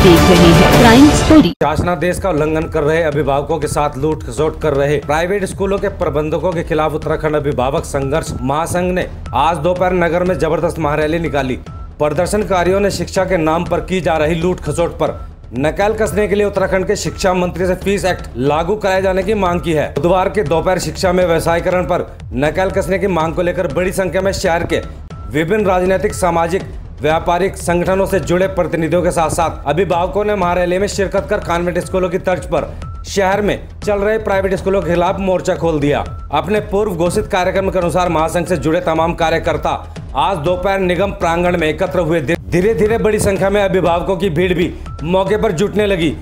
देख रहे हैं। क्राइम स्टोरी शासनादेश का उल्लंघन कर रहे अभिभावकों के साथ लूट खसोट कर रहे। प्राइवेट स्कूलों के प्रबंधकों के खिलाफ उत्तराखंड अभिभावक संघर्ष। महासंघ ने आज दोपहर नगर में ज़बरदस्त महारैली निकाली। प्रदर्शनकारियों ने शिक्षा के नाम पर की जा रही लूट खसोट पर नकल कसने के लिए उत्तराखंड के शिक्षा मंत्री से फ़ीस एक्ट लागू कराए जाने की मांग की है। बुधवार के दोपहर शिक्षा में व्यवसायीकरण पर नकल कसने की मांग को लेकर बड़ी संख्या में शहर के विभिन्न राजनीतिक, सामाजिक व्यापारिक संगठनों से जुड़े प्रतिनिधियों के साथ साथ अभिभावकों ने महारैली में शिरकत कर कॉन्वेंट स्कूलों की तर्ज पर शहर में चल रहे प्राइवेट स्कूलों के खिलाफ मोर्चा खोल दिया। अपने पूर्व घोषित कार्यक्रम के अनुसार महासंघ से जुड़े तमाम कार्यकर्ता आज दोपहर निगम प्रांगण में एकत्र हुए। धीरे धीरे बड़ी संख्या में अभिभावकों की भीड़ भी मौके पर जुटने लगी।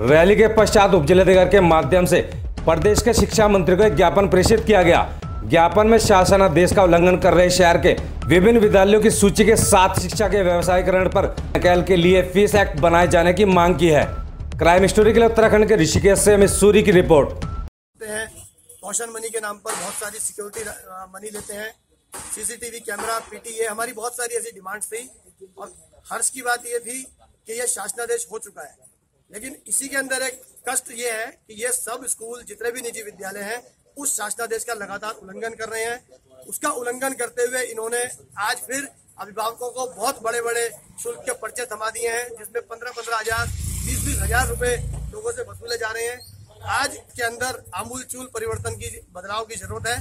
रैली के पश्चात उप के माध्यम से प्रदेश के शिक्षा मंत्री को एक ज्ञापन प्रेषित किया गया। ज्ञापन में शासन आदेश का उल्लंघन कर रहे शहर के विभिन्न विद्यालयों की सूची के साथ शिक्षा के व्यवसायीकरण पर नकल के लिए फ़ीस एक्ट बनाए जाने की मांग की है। क्राइम स्टोरी के लिए उत्तराखंड के ऋषिकेश से सूरी की रिपोर्ट। कौशन मनी के नाम पर बहुत सारी सिक्योरिटी मनी लेते हैं। सीसीटीवी कैमरा पीटीए हमारी बहुत सारी ऐसी डिमांड्स थी। और हर्ष की बात ये थी कि यह शासनादेश हो चुका है। लेकिन इसी के अंदर एक कष्ट ये है कि ये सब स्कूल, जितने भी निजी विद्यालय हैं उस शासनादेश का लगातार उल्लंघन कर रहे हैं। उसका उल्लंघन करते हुए इन्होंने आज फिर अभिभावकों को बहुत बड़े बड़े शुल्क के पर्चे थमा दिए हैं, जिसमें पंद्रह पंद्रह हज़ार बीस बीस हज़ार रुपए लोगों से वसूले जा रहे हैं। आज के अंदर आमूल चूल परिवर्तन की बदलाव की ज़रूरत है।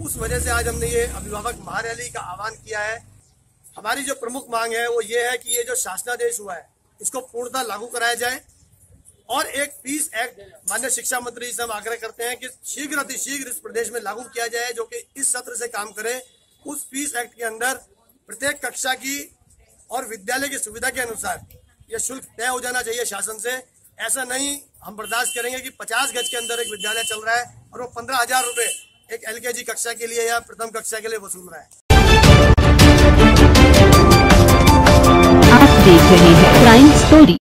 उस वजह से आज हमने ये अभिभावक महारैली का आह्वान किया है। हमारी जो प्रमुख मांग है, वो ये है कि ये जो शासनादेश हुआ है, इसको पूर्णतः लागू कराया जाए। और एक फ़ीस एक्ट मान्य शिक्षा मंत्री से हम आग्रह करते हैं कि शीघ्र अतिशीघ्र इस प्रदेश में लागू किया जाए जो कि इस सत्र से काम करे। उस फ़ीस एक्ट के अंदर प्रत्येक कक्षा की और विद्यालय की सुविधा के अनुसार यह शुल्क तय हो जाना चाहिए शासन से। ऐसा नहीं, हम बर्दाश्त करेंगे कि 50 गज के अंदर एक विद्यालय चल रहा है और वो पंद्रह हज़ार रूपए एक एलकेजी कक्षा के लिए या प्रथम कक्षा के लिए वसूल रहा है। आप देख रहे हैं क्राइम स्टोरी